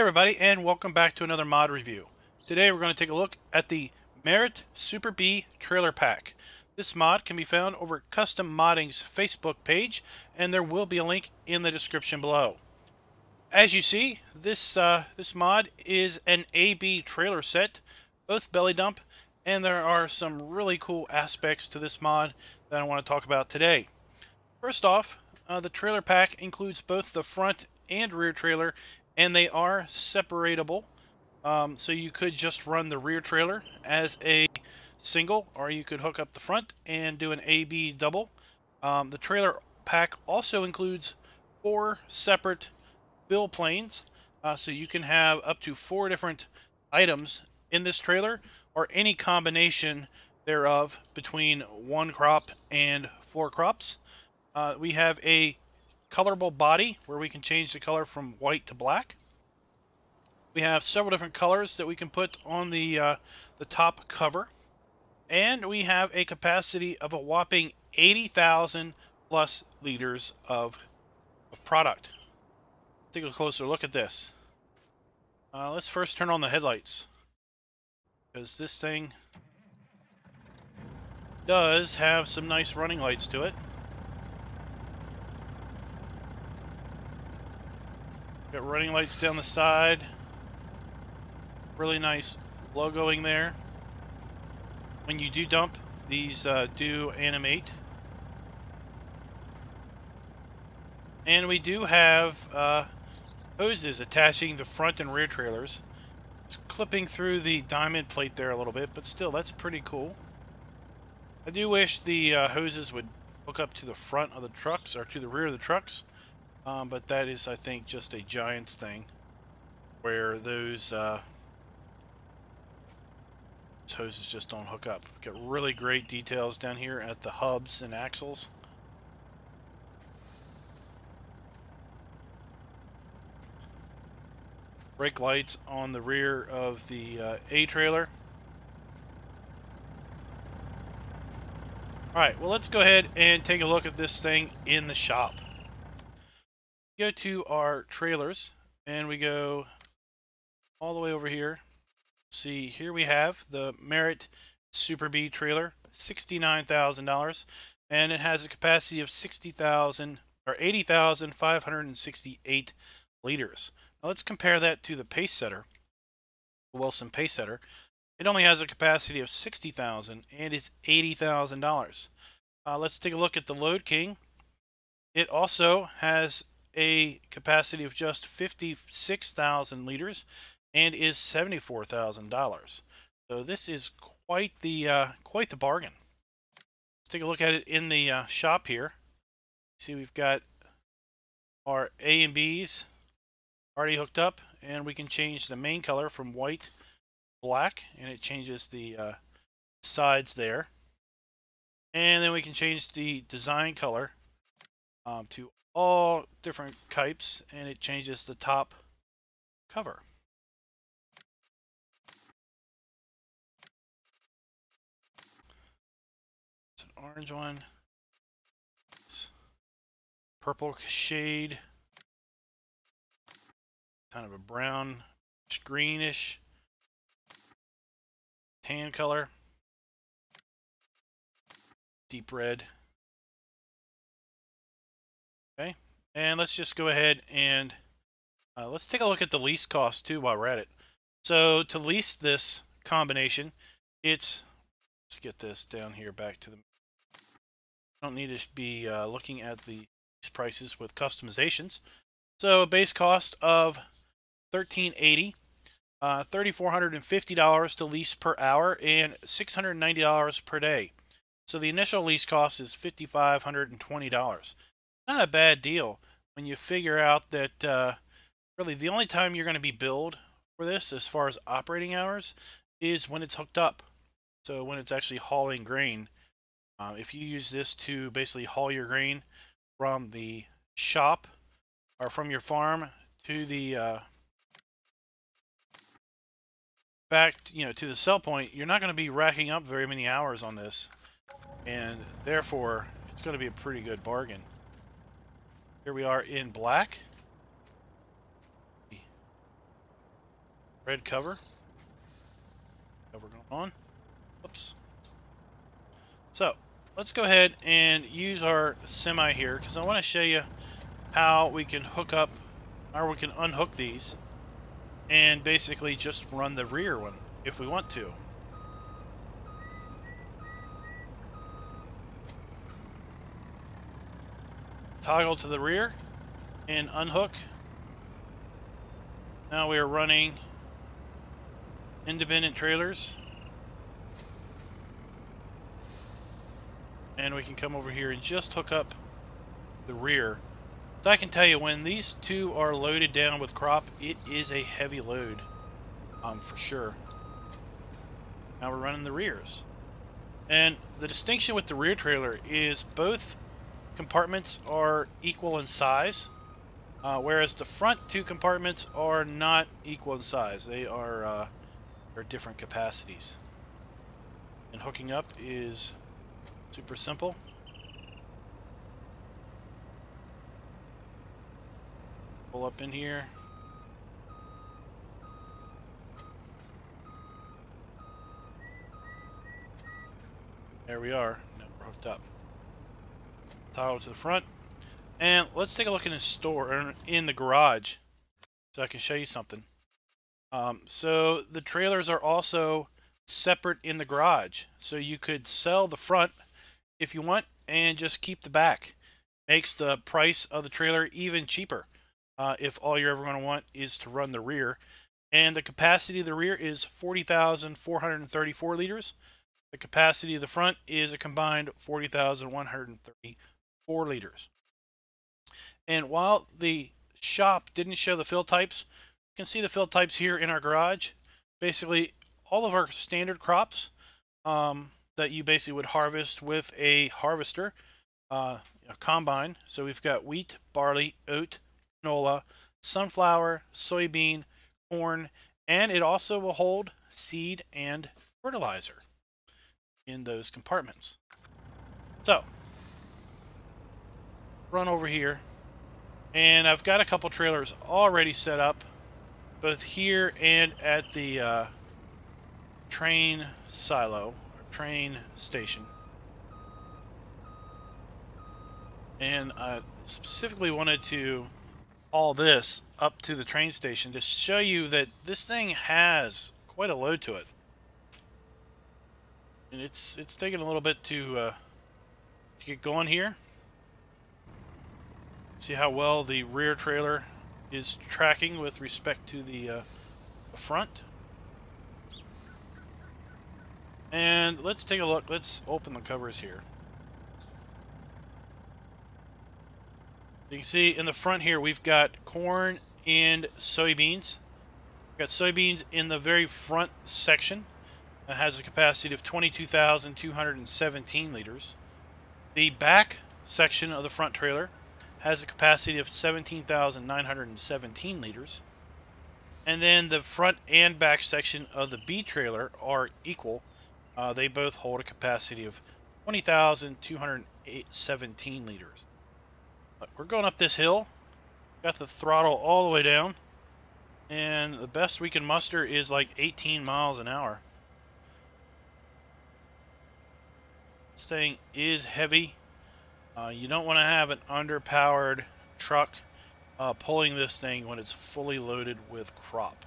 Everybody and welcome back to another mod review. Today we're going to take a look at the Merritt Super B Trailer Pack. This mod can be found over Custom Modding's Facebook page and there will be a link in the description below. As you see, this, uh, this mod is an AB trailer set, both belly dump, and there are some really cool aspects to this mod that I want to talk about today. First off, uh, the trailer pack includes both the front and rear trailer and they are separatable. Um, so you could just run the rear trailer as a single, or you could hook up the front and do an AB double. Um, the trailer pack also includes four separate fill planes, uh, so you can have up to four different items in this trailer, or any combination thereof between one crop and four crops. Uh, we have a colorable body where we can change the color from white to black. We have several different colors that we can put on the, uh, the top cover. And we have a capacity of a whopping 80,000 plus liters of, of product. Take a closer look at this. Uh, let's first turn on the headlights. Because this thing does have some nice running lights to it. Got running lights down the side. Really nice logoing there. When you do dump, these uh, do animate. And we do have uh, hoses attaching the front and rear trailers. It's clipping through the diamond plate there a little bit, but still, that's pretty cool. I do wish the uh, hoses would hook up to the front of the trucks, or to the rear of the trucks. Um, but that is, I think, just a Giants thing. Where those, uh, those hoses just don't hook up. Got really great details down here at the hubs and axles. Brake lights on the rear of the uh, A-trailer. Alright, well let's go ahead and take a look at this thing in the shop go to our trailers and we go all the way over here. See, here we have the Merritt Super B trailer, $69,000, and it has a capacity of 60,000 or 80,568 liters. Now let's compare that to the Pacesetter, the Wilson Pacesetter. It only has a capacity of 60,000 and it's $80,000. Uh, let's take a look at the Load King. It also has a capacity of just 56,000 liters and is $74,000. So this is quite the uh, quite the bargain. Let's take a look at it in the uh, shop here. See, we've got our A and B's already hooked up, and we can change the main color from white black, and it changes the uh, sides there. And then we can change the design color um, to all different types and it changes the top cover. It's an orange one. It's purple shade. Kind of a brown, greenish, tan color. Deep red. And let's just go ahead and uh, let's take a look at the lease cost too while we're at it. So to lease this combination, it's, let's get this down here back to the, I don't need to be uh, looking at the prices with customizations. So a base cost of 1380 uh, $3,450 to lease per hour and $690 per day. So the initial lease cost is $5,520 not a bad deal when you figure out that uh, really the only time you're going to be billed for this as far as operating hours is when it's hooked up. So when it's actually hauling grain. Uh, if you use this to basically haul your grain from the shop or from your farm to the uh, back, you know, to the sell point, you're not going to be racking up very many hours on this, and therefore it's going to be a pretty good bargain. Here we are in black. red cover. Cover going on. Oops. So, let's go ahead and use our semi here because I want to show you how we can hook up or we can unhook these and basically just run the rear one if we want to. Toggle to the rear and unhook. Now we are running independent trailers. And we can come over here and just hook up the rear. So I can tell you, when these two are loaded down with crop, it is a heavy load, um, for sure. Now we're running the rears. And the distinction with the rear trailer is both compartments are equal in size, uh, whereas the front two compartments are not equal in size. They are, uh, are different capacities. And hooking up is super simple. Pull up in here. There we are. Now we're hooked up. Toggle to the front. And let's take a look in the store, or in the garage, so I can show you something. Um, so the trailers are also separate in the garage. So you could sell the front if you want and just keep the back. Makes the price of the trailer even cheaper uh, if all you're ever going to want is to run the rear. And the capacity of the rear is 40,434 liters. The capacity of the front is a combined 40,134 liters. And while the shop didn't show the fill types, you can see the fill types here in our garage. Basically, all of our standard crops um, that you basically would harvest with a harvester, uh, a combine. So we've got wheat, barley, oat, canola, sunflower, soybean, corn, and it also will hold seed and fertilizer in those compartments. So, run over here, and I've got a couple trailers already set up, both here and at the uh, train silo, or train station. And I specifically wanted to all this up to the train station to show you that this thing has quite a load to it. And it's it's taking a little bit to uh, to get going here. See how well the rear trailer is tracking with respect to the, uh, front. And let's take a look. Let's open the covers here. You can see in the front here, we've got corn and soybeans. We've got soybeans in the very front section. It has a capacity of 22,217 liters. The back section of the front trailer has a capacity of 17,917 liters. And then the front and back section of the B trailer are equal. Uh, they both hold a capacity of 20,217 liters. We're going up this hill. Got the throttle all the way down. And the best we can muster is like 18 miles an hour. This thing is heavy. Uh, you don't want to have an underpowered truck uh, pulling this thing when it's fully loaded with crop.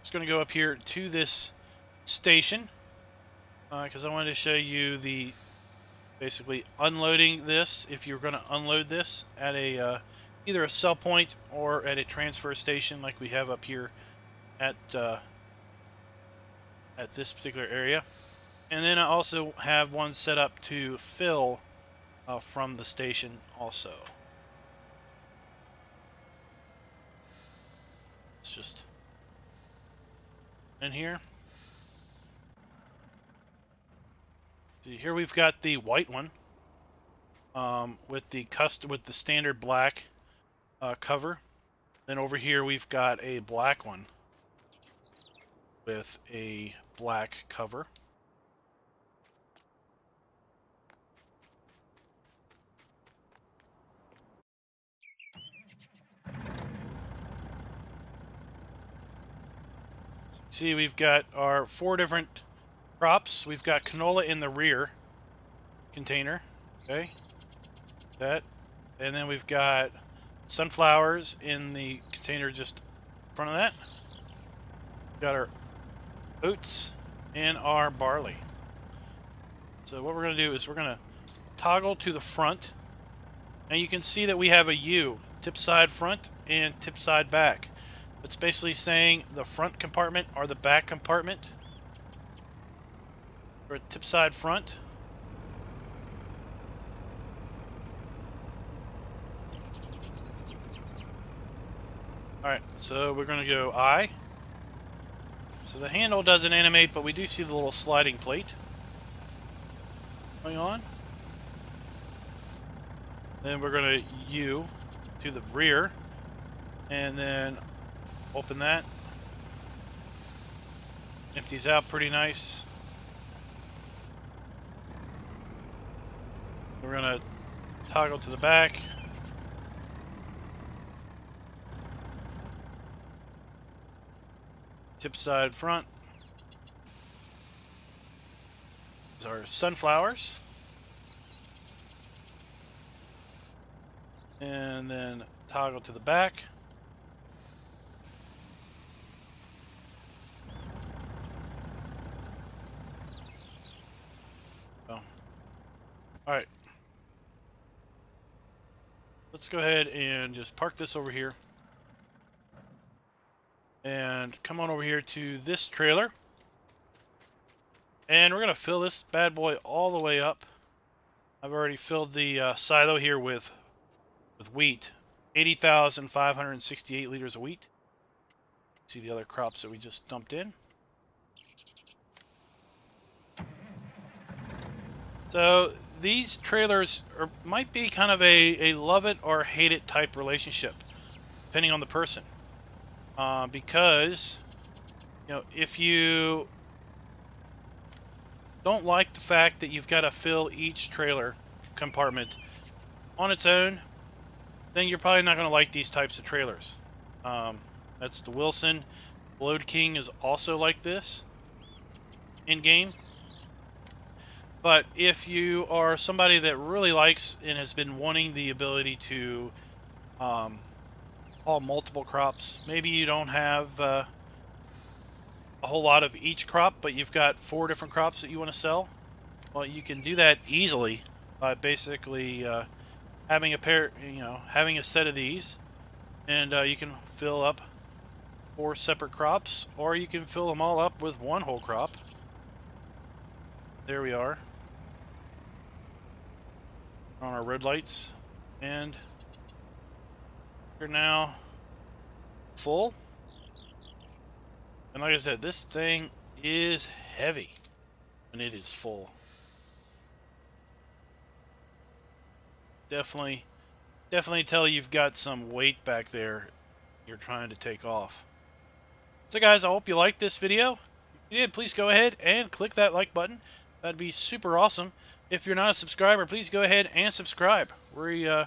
It's going to go up here to this station because uh, I wanted to show you the basically unloading this if you're going to unload this at a uh, either a sell point or at a transfer station like we have up here at uh, at this particular area and then I also have one set up to fill uh, from the station also it's just in here See, here we've got the white one um, with the custom with the standard black uh, cover. Then over here we've got a black one with a black cover. See we've got our four different crops. We've got canola in the rear container. Okay. That. And then we've got sunflowers in the container just in front of that. Got our oats and our barley. So what we're going to do is we're going to toggle to the front. And you can see that we have a U, tip side front and tip side back. It's basically saying the front compartment or the back compartment. Or tip side front. Alright, so we're going to go I. So the handle doesn't animate, but we do see the little sliding plate going on. Then we're going to U to the rear. And then open that. Empties out pretty nice. We're to toggle to the back. Tip side front. These are sunflowers. And then toggle to the back. Go ahead and just park this over here and come on over here to this trailer. And we're going to fill this bad boy all the way up. I've already filled the uh, silo here with with wheat. 80,568 liters of wheat. See the other crops that we just dumped in. So these trailers are, might be kind of a, a love it or hate it type relationship, depending on the person uh, because you know if you don't like the fact that you've got to fill each trailer compartment on its own, then you're probably not going to like these types of trailers. Um, that's the Wilson. Load King is also like this in game. But if you are somebody that really likes and has been wanting the ability to um, multiple crops. Maybe you don't have uh, a whole lot of each crop, but you've got four different crops that you want to sell. Well, you can do that easily by basically uh, having a pair, you know, having a set of these, and uh, you can fill up four separate crops, or you can fill them all up with one whole crop. There we are on our red lights, and we're now full. And like I said, this thing is heavy and it is full. Definitely, definitely tell you've got some weight back there you're trying to take off. So guys, I hope you liked this video. If you did, please go ahead and click that like button. That'd be super awesome. If you're not a subscriber, please go ahead and subscribe. We, uh,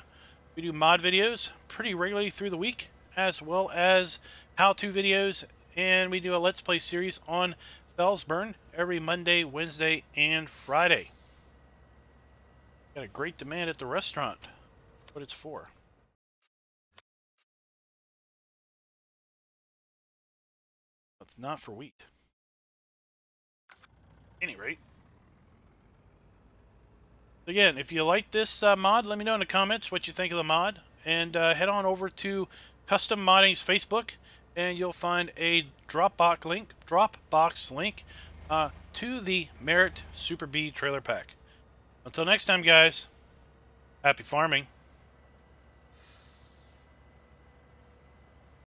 we do mod videos pretty regularly through the week, as well as how-to videos, and we do a Let's Play series on Felsbrunn every Monday, Wednesday, and Friday. Got a great demand at the restaurant. What it's for. It's not for wheat. any rate. Again, if you like this uh, mod, let me know in the comments what you think of the mod and uh, head on over to Custom Modding's Facebook, and you'll find a Dropbox link, Dropbox link uh, to the Merritt Super B trailer pack. Until next time, guys, happy farming.